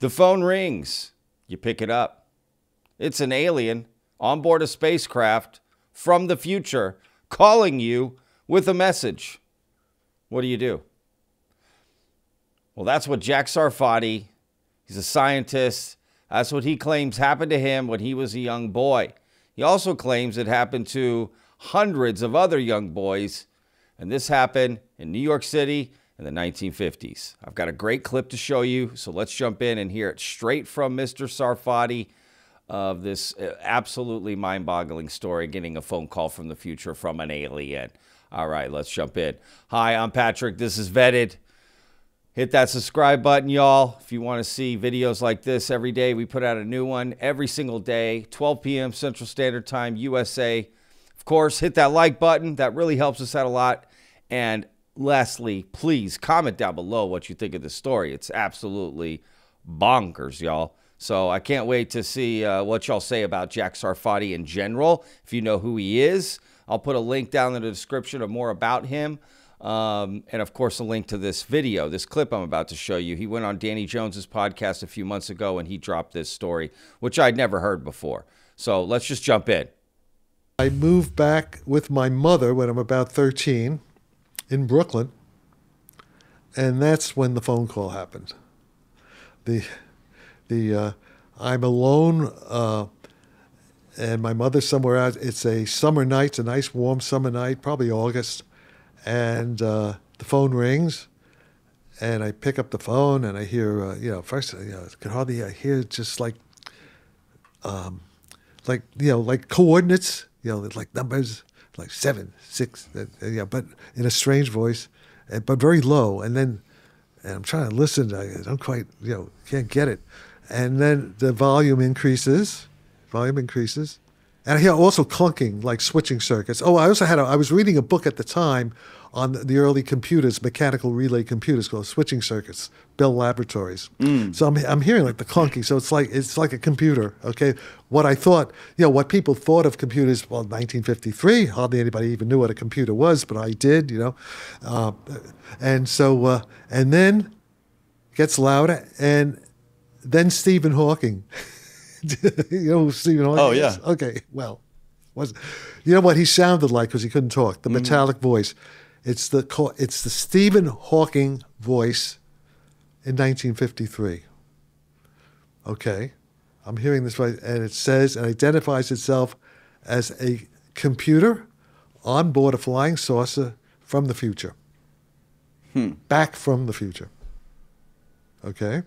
The phone rings. You pick it up. It's an alien on board a spacecraft from the future calling you with a message. What do you do? Well, that's what Jack Sarfatti, he's a scientist. That's what he claims happened to him when he was a young boy. He also claims it happened to hundreds of other young boys, and this happened in New York City in the 1950s. I've got a great clip to show you, so let's jump in and hear it straight from Mr. Sarfatti of this uh, absolutely mind boggling story getting a phone call from the future from an alien. All right, let's jump in. Hi, I'm Patrick. This is Vetted. Hit that subscribe button, y'all. If you want to see videos like this every day, we put out a new one every single day, 12 p.m. Central Standard Time, USA. Of course, hit that like button. That really helps us out a lot. And lastly, please comment down below what you think of the story. It's absolutely bonkers, y'all. So I can't wait to see uh, what y'all say about Jack Sarfatti in general. If you know who he is, I'll put a link down in the description of more about him. Um, and of course, a link to this video, this clip I'm about to show you. He went on Danny Jones's podcast a few months ago and he dropped this story, which I'd never heard before. So let's just jump in. I moved back with my mother when I'm about 13 in Brooklyn, and that's when the phone call happened. The, the uh, I'm alone, uh, and my mother's somewhere out. It's a summer night, it's a nice warm summer night, probably August and uh, the phone rings, and I pick up the phone and I hear, uh, you know, first, you know, I can hardly I hear just like, um, like you know, like coordinates, you know, like numbers, like seven, six, uh, yeah, but in a strange voice, uh, but very low, and then, and I'm trying to listen, I don't quite, you know, can't get it, and then the volume increases, volume increases, and I hear also clunking, like switching circuits. Oh, I also had a, I was reading a book at the time on the early computers, mechanical relay computers called switching circuits, Bell Laboratories. Mm. So I'm, I'm hearing like the clunking. So it's like it's like a computer. Okay, what I thought, you know, what people thought of computers. Well, 1953, hardly anybody even knew what a computer was, but I did. You know, uh, and so uh, and then gets louder, and then Stephen Hawking. you know Stephen Hawking? Oh yeah. Okay. Well, was you know what he sounded like because he couldn't talk? The mm-hmm. metallic mm. voice. It's the it's the Stephen Hawking voice in 1953. Okay, I'm hearing this right, and it says and identifies itself as a computer on board a flying saucer from the future. Hmm. Back from the future. Okay.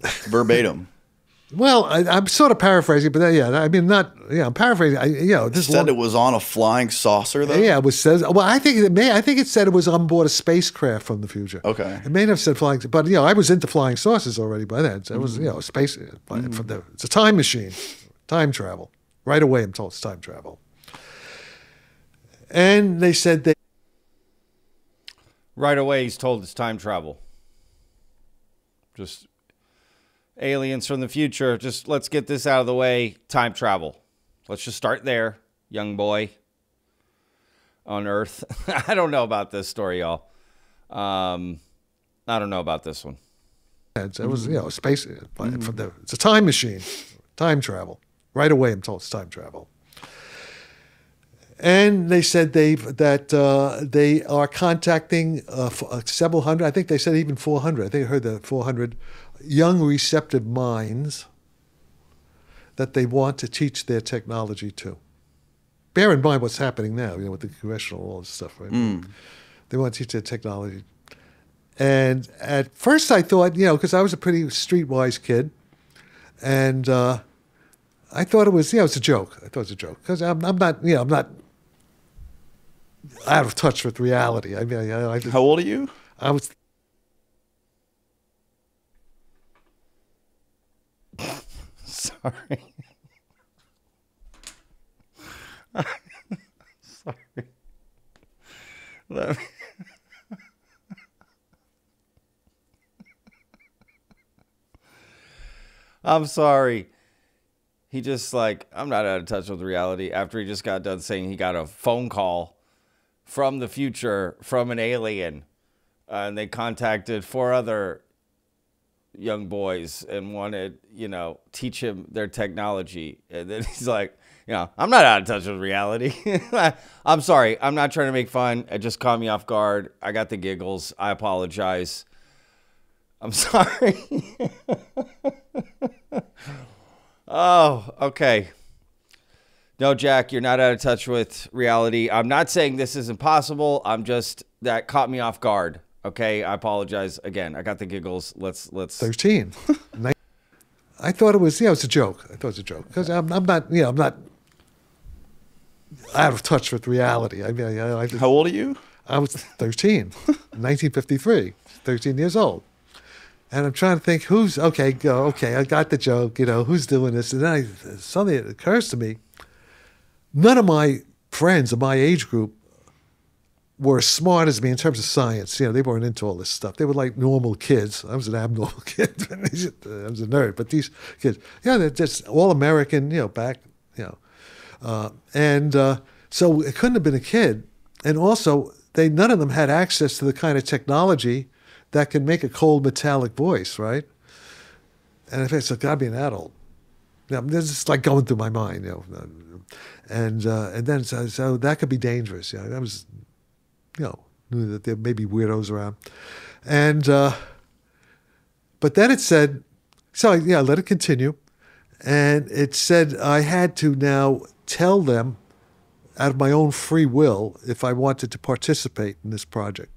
Verbatim. Well, I, am sort of paraphrasing, but uh, yeah, I mean, not yeah, I'm paraphrasing. I, you know, this said long, it was on a flying saucer, though. Yeah, it was says. Well, I think it may. I think it said it was on board a spacecraft from the future. Okay, it may have said flying, but you know, I was into flying saucers already by then. So it was mm-hmm. you know, space. Mm-hmm. The, it's a time machine, time travel. Right away, I'm told it's time travel. And they said they. Right away, he's told it's time travel. Just aliens from the future. Just let's get this out of the way. Time travel. Let's just start there, young boy on Earth. I don't know about this story, y'all. Um, I don't know about this one. It was, you know, space. Mm-hmm. It's a time machine, time travel. Right away, I'm told it's time travel. And they said they that uh, they are contacting uh, uh several hundred. I think they said even 400. I think I heard the 400 young receptive minds that they want to teach their technology to. Bear in mind what's happening now, you know, with the congressional all this stuff, right? Mm. They want to teach their technology. And at first I thought, you know, because I was a pretty streetwise kid, and uh, I thought it was, you know, it's a joke. I thought it was a joke because I'm, I'm not, you know, I'm not out of touch with reality. I mean, I, I, how old are you? I was Sorry. Sorry. Let me. I'm sorry. He just like I'm not out of touch with reality after he just got done saying he got a phone call from the future from an alien uh, and they contacted four other young boys and wanted, you know, teach him their technology. And then he's like, you know, I'm not out of touch with reality. I'm sorry. I'm not trying to make fun. It just caught me off guard. I got the giggles. I apologize. I'm sorry. oh, okay. No, Jack, you're not out of touch with reality. I'm not saying this is impossible. I'm just that caught me off guard. Okay, I apologize again. I got the giggles. Let's let's. 13. I thought it was, yeah, it was a joke. I thought it was a joke because I'm, I'm not, you know, I'm not out of touch with reality. I mean, I, I, How old are you? I was 13, 1953, 13 years old. And I'm trying to think who's, okay, go, okay, I got the joke, you know, who's doing this? And then I, suddenly it occurs to me, none of my friends of my age group were as smart as me in terms of science. You know, they weren't into all this stuff. They were like normal kids. I was an abnormal kid. I was a nerd. But these kids, yeah, they're just all American, you know, back, you know. Uh, and uh, so it couldn't have been a kid. And also, they none of them had access to the kind of technology that can make a cold metallic voice, right? And if it's got to be an adult. You know, this is like going through my mind, you know. And uh, and then so, so that could be dangerous. You know, that was you know, knew that there may be weirdos around. And, uh, but then it said, so I, yeah, I let it continue. And it said I had to now tell them out of my own free will if I wanted to participate in this project.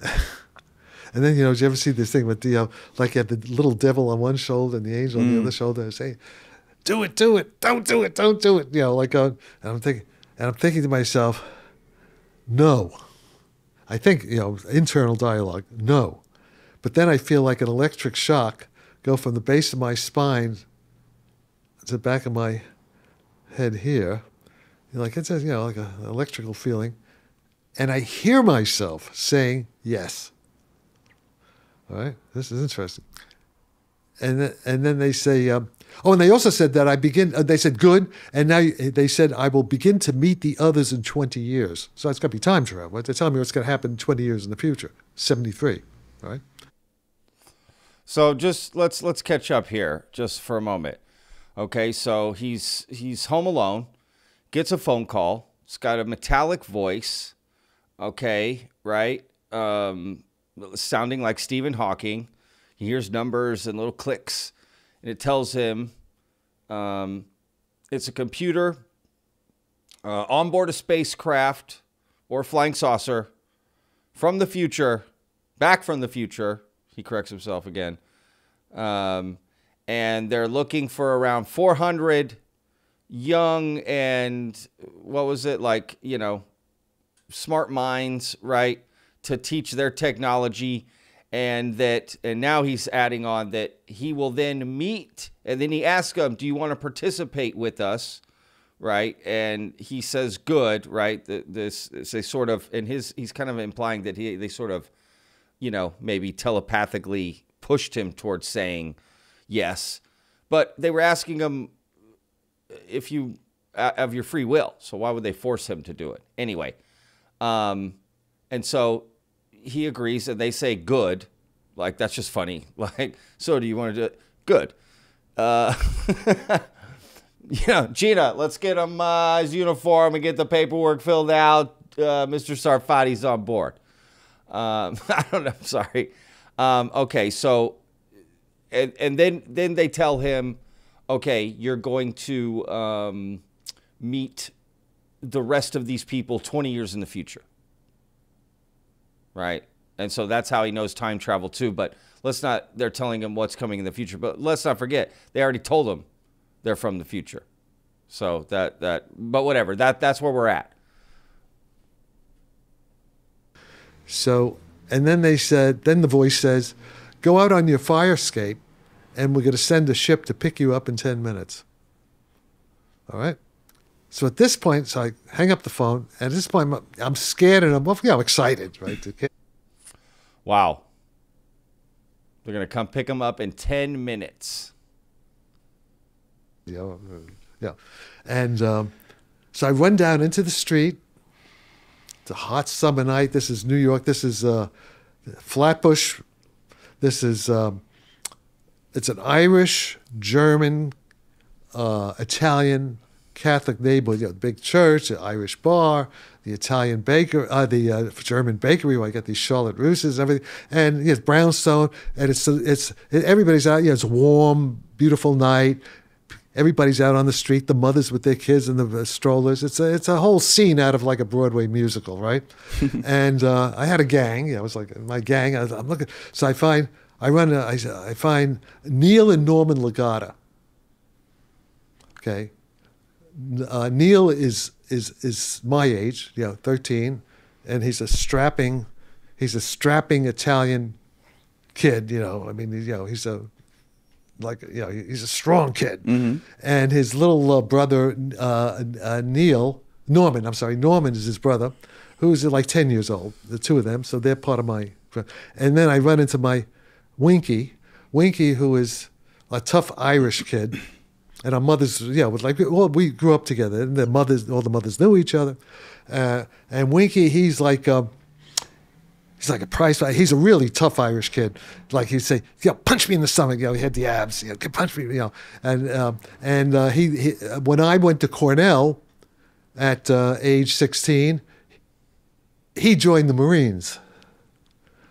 and then, you know, did you ever see this thing with, you know, like you have the little devil on one shoulder and the angel on the other shoulder saying, do it, do it, don't do it, don't do it. You know, like, uh, and I'm thinking, and I'm thinking to myself, no. I think, you know, internal dialogue, no. But then I feel like an electric shock go from the base of my spine to the back of my head here. Like it's a, you know, like an electrical feeling. And I hear myself saying yes. All right, this is interesting. And then, and then they say, um, Oh, and they also said that I begin. Uh, they said good, and now they said I will begin to meet the others in twenty years. So it's got to be time travel. They're telling me what's going to happen twenty years in the future. Seventy-three, right? So just let's let's catch up here just for a moment. Okay, so he's he's home alone, gets a phone call. It's got a metallic voice. Okay, right? Um, sounding like Stephen Hawking. He hears numbers and little clicks and it tells him um, it's a computer uh, on board a spacecraft or a flying saucer from the future, back from the future. He corrects himself again. Um, and they're looking for around 400 young and what was it like, you know, smart minds, right, to teach their technology and that and now he's adding on that he will then meet and then he asks him do you want to participate with us? Right? And he says good right? This they sort of and his he's kind of implying that he they sort of you know maybe telepathically pushed him towards saying yes. But they were asking him if you of your free will so why would they force him to do it? Anyway um and so he agrees and they say good. Like that's just funny. Like, so do you want to do it? Good. Uh, you know, Gina, let's get him uh, his uniform and get the paperwork filled out. Uh, Mr. Sarfatti's on board. Um, I don't know. I'm sorry. Um, okay, so and and then then they tell him, okay, you're going to um, meet the rest of these people 20 years in the future right? And so that's how he knows time travel too. But let's not, they're telling him what's coming in the future. But let's not forget, they already told him they're from the future. So that, that, but whatever, that, that's where we're at. So, and then they said, then the voice says, go out on your fire escape and we're going to send a ship to pick you up in 10 minutes. All right. So at this point, so I hang up the phone. And at this point, I'm, I'm scared and I'm, know, I'm excited, right? Okay. wow. They're going to come pick him up in 10 minutes. Yeah. Yeah. And um, so I run down into the street. It's a hot summer night. This is New York. This is uh, Flatbush This is um, it's an Irish, German, uh, Italian Catholic neighborhood. You know, the big church, the Irish bar, the Italian baker, uh, the uh, German bakery where I get these Charlotte Russes and everything, and you it's brownstone, and it's it's everybody's out. You know, it's warm, beautiful night. Everybody's out on the street. The mothers with their kids and the strollers. It's a it's a whole scene out of like a Broadway musical, right? and uh, I had a gang. You know, it was like my gang. I am looking. So I find I run. I, I find Neil and Norman Legata. Okay, uh, Neil is is is my age, you know, thirteen, and he's a strapping, he's a strapping Italian kid. You know, I mean, you know, he's a like you know, he's a strong kid, Mm-hmm. and his little uh, brother uh, uh, Neil Norman. I'm sorry, Norman is his brother, who's like ten years old. The two of them, so they're part of my. And then I run into my Winky, Winky, who is a tough Irish kid, and our mothers, yeah, was like, well, we grew up together, and the mothers, all the mothers knew each other, uh, and Winky, he's like. Um, He's like a prize fighter. He's a really tough Irish kid. Like he'd say, "You know, punch me in the stomach." You know, he had the abs. You know, punch me. You know, and um, and uh, he, he when I went to Cornell at uh, age sixteen, he joined the Marines.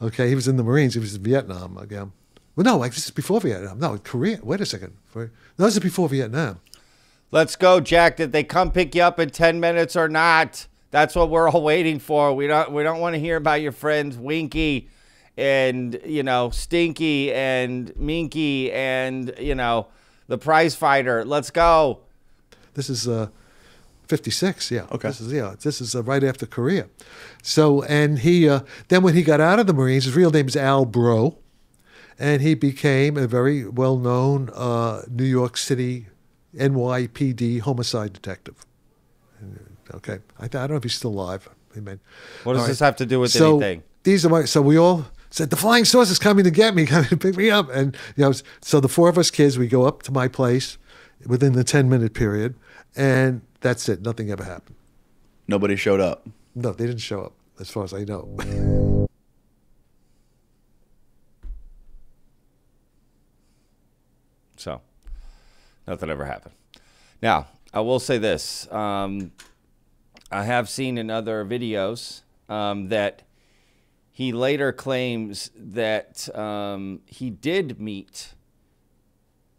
Okay, he was in the Marines. He was in Vietnam again. Well, no, like this is before Vietnam. No, Korea. Wait a second. No, this is before Vietnam. Let's go, Jack. Did they come pick you up in 10 minutes or not? That's what we're all waiting for. We don't we don't want to hear about your friends Winky and, you know, Stinky and Minky and, you know, the prize fighter. Let's go. This is uh 56, yeah. Okay. This is yeah, this is uh, right after Korea. So and he uh, then when he got out of the Marines, his real name is Al Bro, and he became a very well-known uh, New York City NYPD homicide detective. Okay, I, I don't know if he's still alive. He may- What does All this have to do with so anything? These are my. So we all said the flying sauce is coming to get me, coming to pick me up, and you know. So the four of us kids, we go up to my place within the ten minute period, and that's it. Nothing ever happened. Nobody showed up. No, they didn't show up, as far as I know. So, nothing ever happened. Now, I will say this. Um, I have seen in other videos um, that he later claims that um, he did meet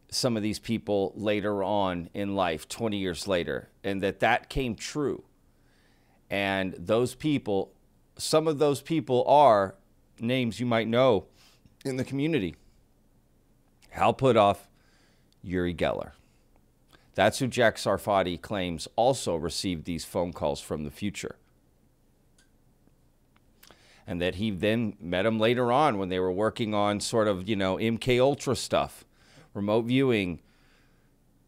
some of these people later on in life, 20 years later, and that that came true. And those people, some of those people are names you might know in the community. Hal Puthoff, Yuri Geller. That's who Jack Sarfatti claims also received these phone calls from the future. And that he then met him later on when they were working on sort of, you know, MK Ultra stuff, remote viewing,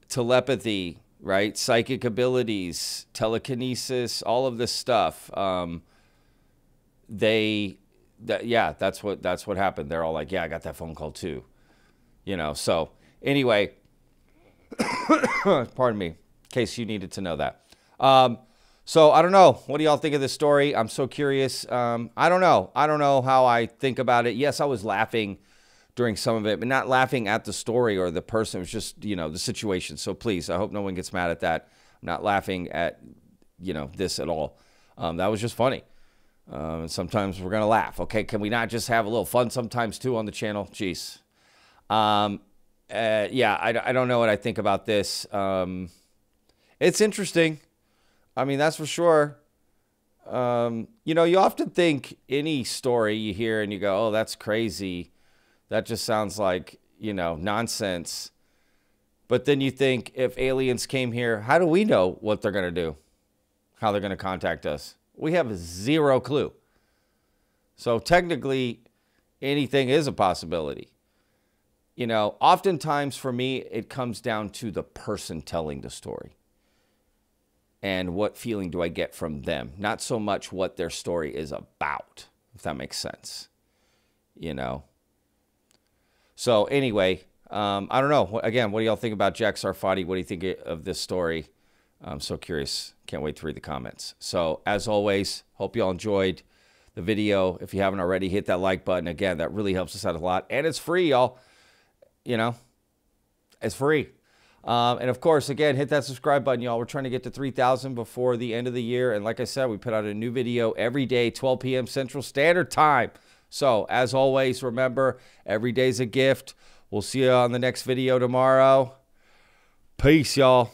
telepathy, right? Psychic abilities, telekinesis, all of this stuff. Um, they, that, yeah, that's what that's what happened. They're all like, yeah, I got that phone call too, you know. So anyway, pardon me, in case you needed to know that. Um, so I don't know. What do y'all think of this story? I'm so curious. Um, I don't know. I don't know how I think about it. Yes, I was laughing during some of it, but not laughing at the story or the person. It was just you know the situation. So please, I hope no one gets mad at that. I'm not laughing at you know this at all. Um, that was just funny. Um, sometimes we're gonna laugh. Okay, can we not just have a little fun sometimes too on the channel? Jeez. Um, uh, yeah, I, I don't know what I think about this. Um, it's interesting. I mean, that's for sure. Um, you know, you often think any story you hear and you go, oh, that's crazy. That just sounds like, you know, nonsense. But then you think if aliens came here, how do we know what they're going to do? How they're going to contact us? We have zero clue. So technically, anything is a possibility you know, oftentimes for me, it comes down to the person telling the story. And what feeling do I get from them? Not so much what their story is about, if that makes sense. You know? So, anyway, um, I don't know. Again, what do y'all think about Jack Sarfatti? What do you think of this story? I'm so curious. Can't wait to read the comments. So, as always, hope y'all enjoyed the video. If you haven't already, hit that like button. Again, that really helps us out a lot. And it's free, y'all. You know, it's free. Um, and of course, again, hit that subscribe button, y'all. We're trying to get to 3,000 before the end of the year. And like I said, we put out a new video every day, 12 p.m. Central Standard Time. So, as always, remember, every day's a gift. We'll see you on the next video tomorrow. Peace, y'all.